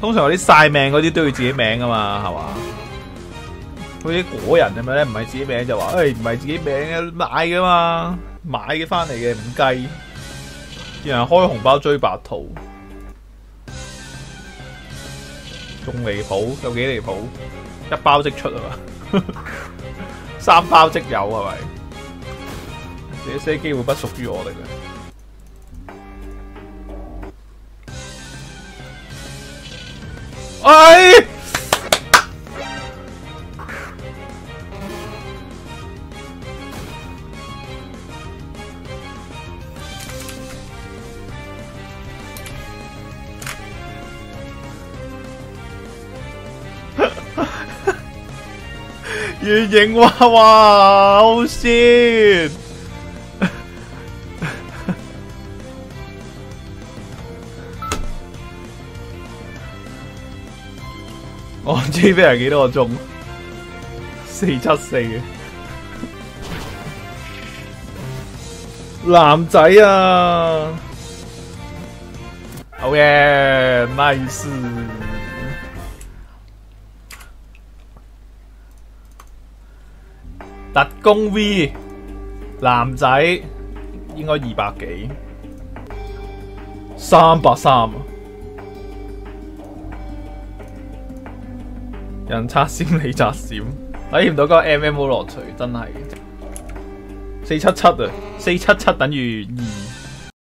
通常有啲晒命嗰啲都要自己名噶嘛，係嘛？嗰啲果人係咪咧？唔係自己名就話，誒唔係自己名嘅買噶嘛，買嘅翻嚟嘅唔计。有人開紅包追白兔，仲離譜，有幾離譜？一包即出啊嘛，三包即有系咪？这些機會不屬於我哋嘅。哎！圓形娃娃好先，我 J 飛係幾多個鐘？四七四嘅男仔啊！！OK，nice。特工 V 男仔應該二百幾，三百三！人拆閃你拆閃，體驗到嗰個 M M O 樂趣，真系四七七啊！四七七等于二。